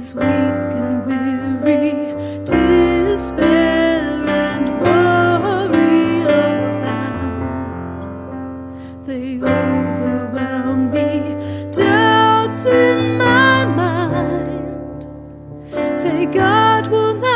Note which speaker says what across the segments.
Speaker 1: is weak and weary, despair and worry abound. They overwhelm me, doubts in my mind. Say God will not.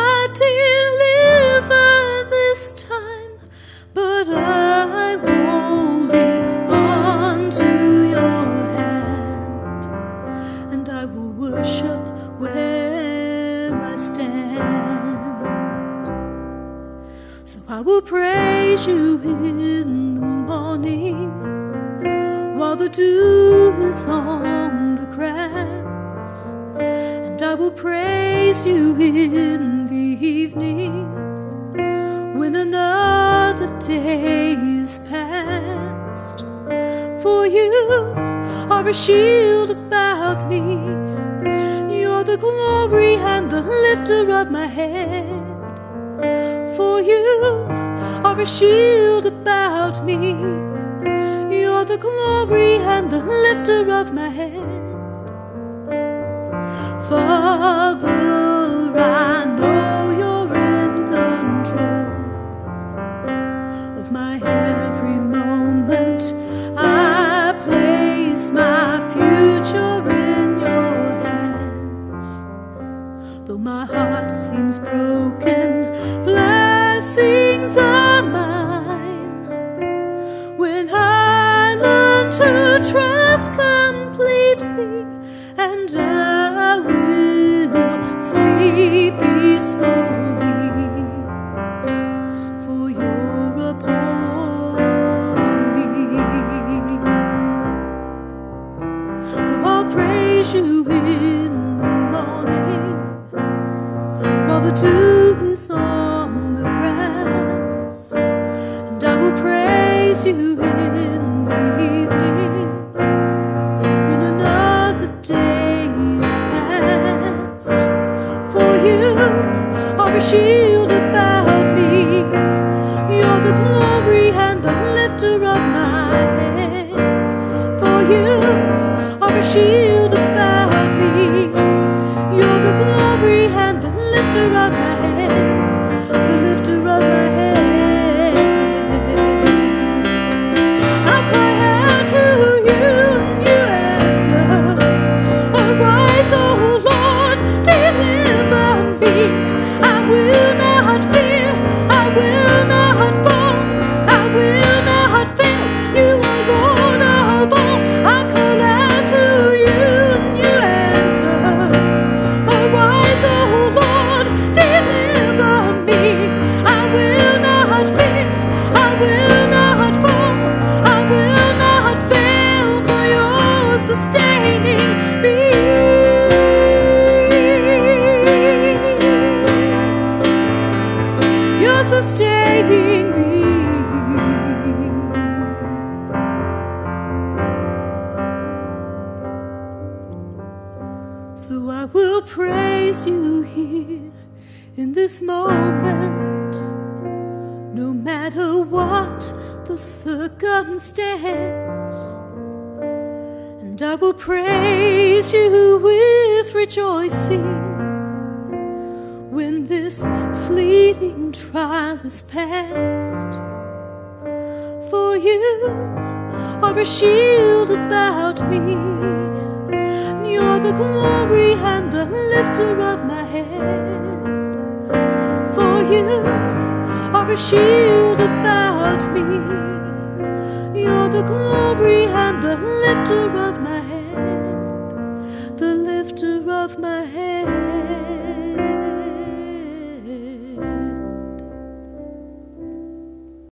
Speaker 1: So I will praise you in the morning while the dew is on the grass. And I will praise you in the evening when another day is past. For you are a shield about me. You're the glory and the lifter of my head. For you are a shield about me, you're the glory and the lifter of my head. Father, I know you're in control of my every moment. I place my future in your hands. Though my heart seems broken, blessings are mine. When I learn to trust completely, and I will sleep peacefully for you're upholding me. So I'll praise you in the morning while the dew is on you in the evening when another day is past. For you are a shield about me, you're the glory and the lifter of my head. For you are a shield about me, you're the glory and the lifter of my sustaining me. Sustaining me. So I will praise you here in this moment, no matter what the circumstance. And I will praise you with rejoicing when this fleeting trial is past. For you are a shield about me. and You're the glory and the lifter of my head. For you are a shield about me. You're the glory and the lifter of my head. The lifter of my head.